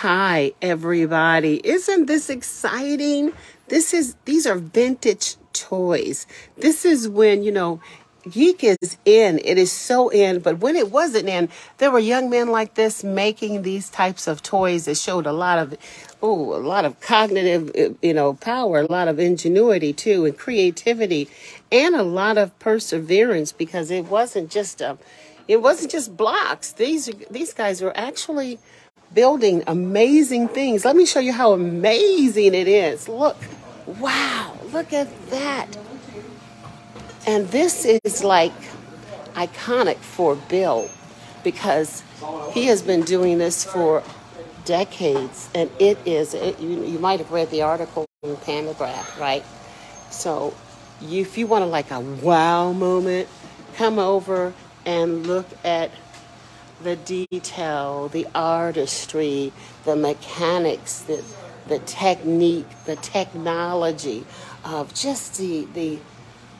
Hi, everybody. Isn't this exciting? This is, these are vintage toys. This is when, you know, geek is in. It is so in. But when it wasn't in, there were young men like this making these types of toys that showed a lot of, oh, a lot of cognitive, uh, you know, power, a lot of ingenuity too, and creativity, and a lot of perseverance because it wasn't just a, it wasn't just blocks. These these guys were actually building amazing things. Let me show you how amazing it is. Look, wow, look at that. And this is like iconic for Bill because he has been doing this for decades. And it is, it, you, you might have read the article in Pantagraph, right? So you, if you want to like a wow moment, come over and look at the detail, the artistry, the mechanics, the, the technique, the technology of just the, the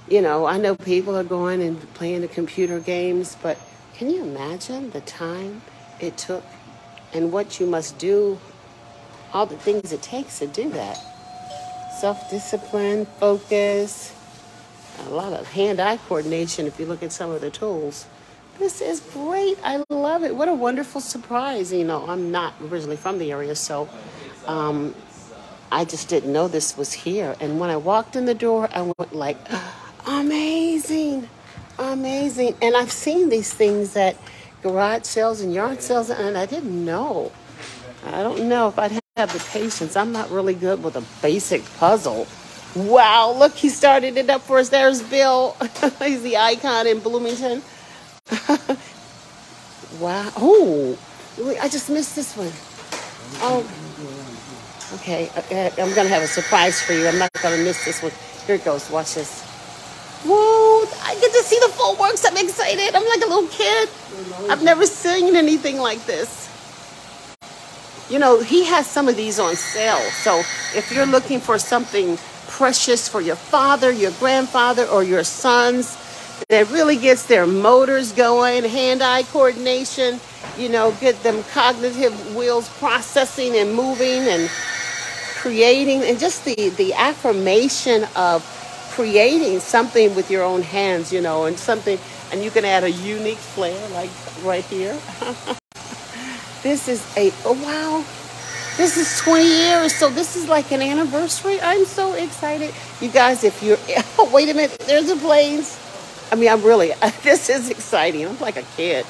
you know, I know people are going and playing the computer games, but can you imagine the time it took and what you must do, all the things it takes to do that? Self discipline, focus, a lot of hand eye coordination if you look at some of the tools. This is great. I love it. What a wonderful surprise. You know, I'm not originally from the area, so um, I just didn't know this was here. And when I walked in the door, I went like, Amazing. Amazing. And I've seen these things at garage sales and yard sales, and I didn't know. I don't know if I'd have the patience. I'm not really good with a basic puzzle. Wow, look, he started it up for us. There's Bill. He's the icon in Bloomington. wow. Oh, I just missed this one. Oh, okay. Uh, I'm going to have a surprise for you. I'm not going to miss this one. Here it goes. Watch this. Whoa, I get to see the full works. I'm excited. I'm like a little kid. I've never seen anything like this. You know, he has some of these on sale. So if you're looking for something precious for your father, your grandfather, or your sons that really gets their motors going, hand-eye coordination, you know, get them cognitive wheels processing and moving and creating and just the, the affirmation of creating something with your own hands, you know, and something, and you can add a unique flair like right here. this is a, oh wow, this is 20 years, so this is like an anniversary. I'm so excited. You guys, if you're, oh, wait a minute, there's the planes. I mean, I'm really, this is exciting. I'm like a kid.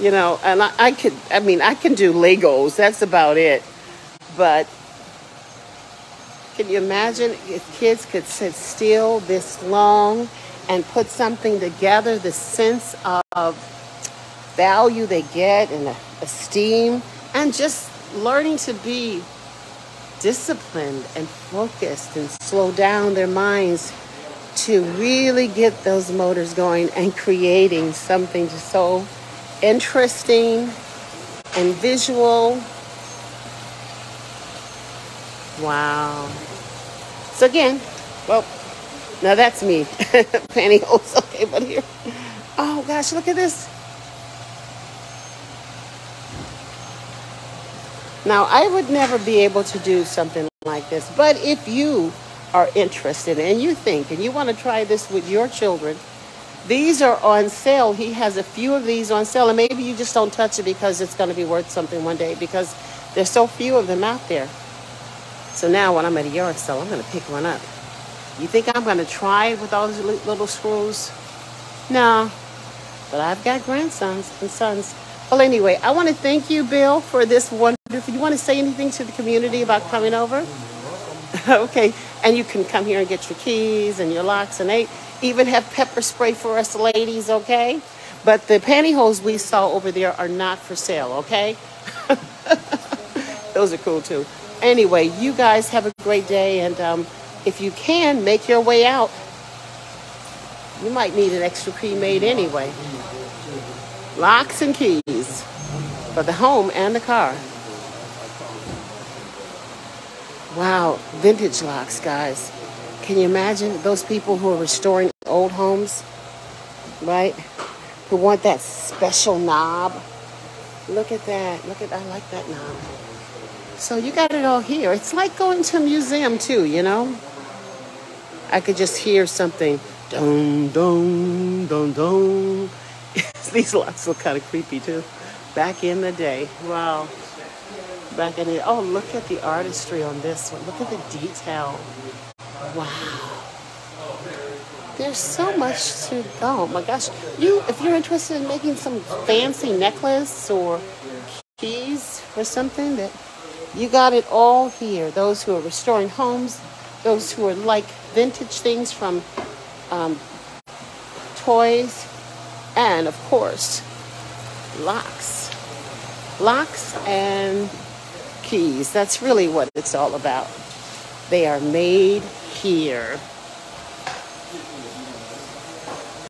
You know, and I, I could, I mean, I can do Legos. That's about it. But can you imagine if kids could sit still this long and put something together, the sense of value they get and esteem, and just learning to be disciplined and focused and slow down their minds to really get those motors going and creating something just so interesting and visual Wow. So again, well, now that's me. Pantyhose. Okay, but here. Oh gosh, look at this. Now, I would never be able to do something like this, but if you are interested and you think and you want to try this with your children, these are on sale. He has a few of these on sale, and maybe you just don't touch it because it's going to be worth something one day because there's so few of them out there. So now when I'm at a yard sale, I'm going to pick one up. You think I'm going to try it with all these little screws? No. But I've got grandsons and sons. Well, anyway, I want to thank you, Bill, for this wonderful. You want to say anything to the community about coming over? okay. And you can come here and get your keys and your locks, and they even have pepper spray for us ladies, okay? But the pantyhose we saw over there are not for sale, okay? Those are cool too anyway, you guys have a great day. And um, if you can, make your way out. You might need an extra key made anyway. Locks and keys for the home and the car. Wow, vintage locks, guys. Can you imagine those people who are restoring old homes, right? Who want that special knob Look at that. Look at I like that knob. So you got it all here. It's like going to a museum too, you know? I could just hear something. Dum dum dum dum. These locks look kind of creepy too. Back in the day. Wow. Back in the oh look at the artistry on this one. Look at the detail. Wow. There's so much to oh my gosh. You if you're interested in making some fancy necklace or keys or something that you got it all here. Those who are restoring homes, those who are like vintage things from um, toys, and of course, locks. Locks and keys. That's really what it's all about. They are made here.